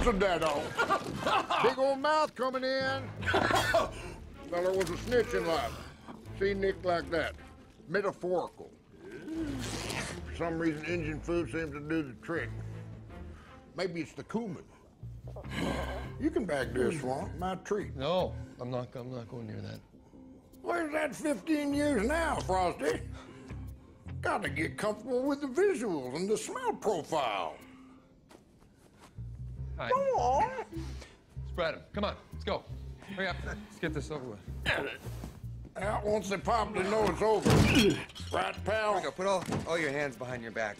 What's a deado? Big old mouth coming in. Feller was a snitch in life. See Nick like that. Metaphorical. For some reason, Indian food seems to do the trick. Maybe it's the cumin. You can bag this one, my treat. No, I'm not. I'm not going near that. Where's that 15 years now, Frosty? Gotta get comfortable with the visuals and the smell profile. All right, Come on. spread 'em. Come on, let's go. Hurry up. Let's get this over with. Out once they pop, they know it's over. Right, pal? Go, put all, all your hands behind your back.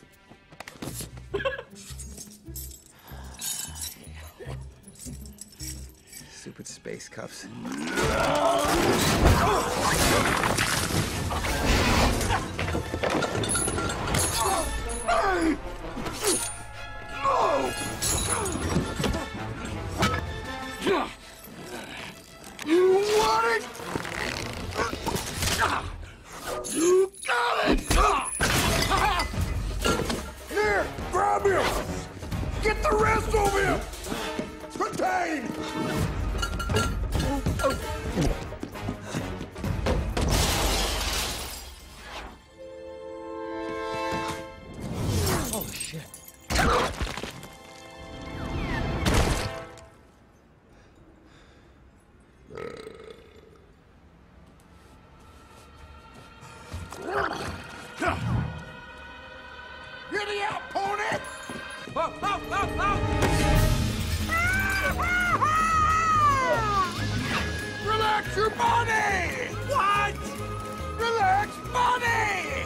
Stupid space cuffs. You want it? You got it! Here, grab him! Get the rest of him! Contain! Oh, oh, oh! Relax your body! What? Relax body!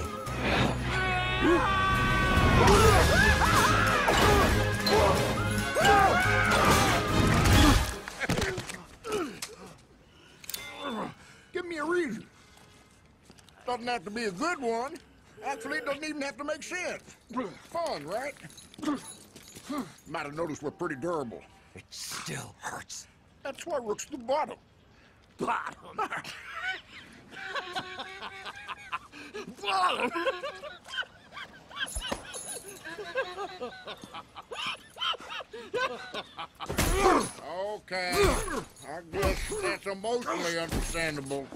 Give me a reason. Doesn't have to be a good one. Actually, it doesn't even have to make sense. Fun, right? Might have noticed we're pretty durable. It still hurts. That's why Rook's the bottom. Bottom. Bottom! okay. I guess that's emotionally understandable.